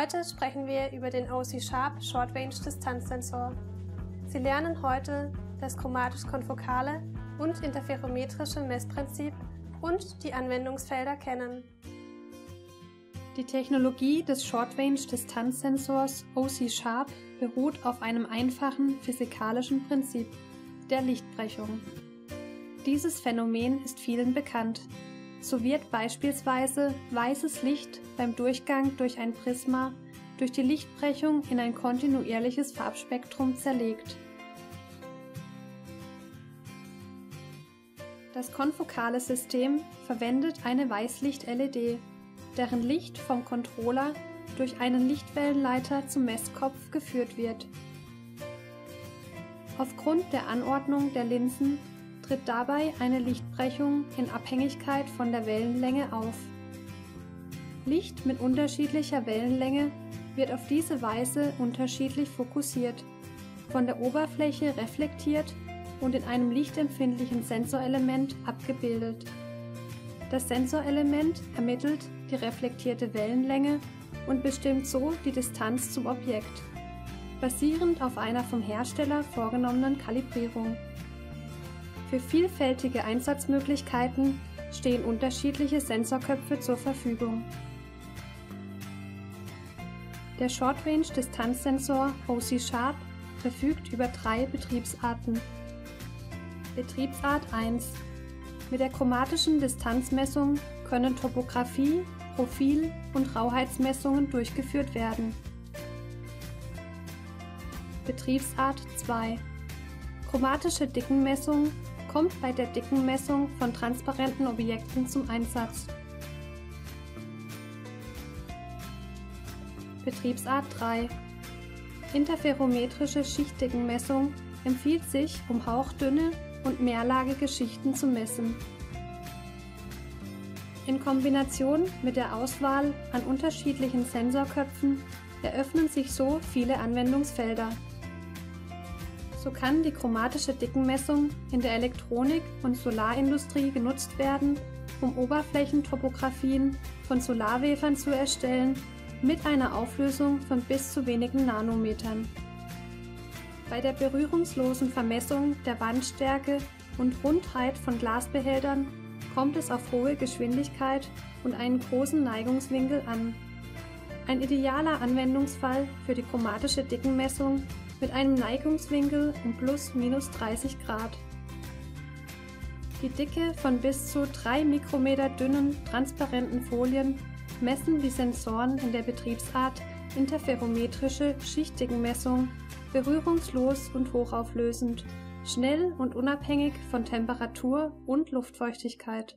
Heute sprechen wir über den OC Sharp Short Range Distanzsensor. Sie lernen heute das chromatisch-konfokale und interferometrische Messprinzip und die Anwendungsfelder kennen. Die Technologie des Short Range Distanzsensors OC Sharp beruht auf einem einfachen physikalischen Prinzip, der Lichtbrechung. Dieses Phänomen ist vielen bekannt. So wird beispielsweise weißes Licht beim Durchgang durch ein Prisma durch die Lichtbrechung in ein kontinuierliches Farbspektrum zerlegt. Das konfokale System verwendet eine Weißlicht-LED, deren Licht vom Controller durch einen Lichtwellenleiter zum Messkopf geführt wird. Aufgrund der Anordnung der Linsen tritt dabei eine Lichtbrechung in Abhängigkeit von der Wellenlänge auf. Licht mit unterschiedlicher Wellenlänge wird auf diese Weise unterschiedlich fokussiert, von der Oberfläche reflektiert und in einem lichtempfindlichen Sensorelement abgebildet. Das Sensorelement ermittelt die reflektierte Wellenlänge und bestimmt so die Distanz zum Objekt, basierend auf einer vom Hersteller vorgenommenen Kalibrierung. Für vielfältige Einsatzmöglichkeiten stehen unterschiedliche Sensorköpfe zur Verfügung. Der Short Range Distanzsensor OC Sharp verfügt über drei Betriebsarten. Betriebsart 1 Mit der chromatischen Distanzmessung können Topographie, Profil- und Rauheitsmessungen durchgeführt werden. Betriebsart 2 Chromatische Dickenmessung kommt bei der Dickenmessung von transparenten Objekten zum Einsatz. Betriebsart 3 Interferometrische Schichtdickenmessung empfiehlt sich, um hauchdünne und mehrlagige Schichten zu messen. In Kombination mit der Auswahl an unterschiedlichen Sensorköpfen eröffnen sich so viele Anwendungsfelder. So kann die chromatische Dickenmessung in der Elektronik- und Solarindustrie genutzt werden, um Oberflächentopographien von Solarwäfern zu erstellen mit einer Auflösung von bis zu wenigen Nanometern. Bei der berührungslosen Vermessung der Wandstärke und Rundheit von Glasbehältern kommt es auf hohe Geschwindigkeit und einen großen Neigungswinkel an. Ein idealer Anwendungsfall für die chromatische Dickenmessung mit einem Neigungswinkel um plus minus 30 Grad. Die Dicke von bis zu 3 Mikrometer dünnen, transparenten Folien messen die Sensoren in der Betriebsart interferometrische Schichtdickenmessung berührungslos und hochauflösend, schnell und unabhängig von Temperatur und Luftfeuchtigkeit.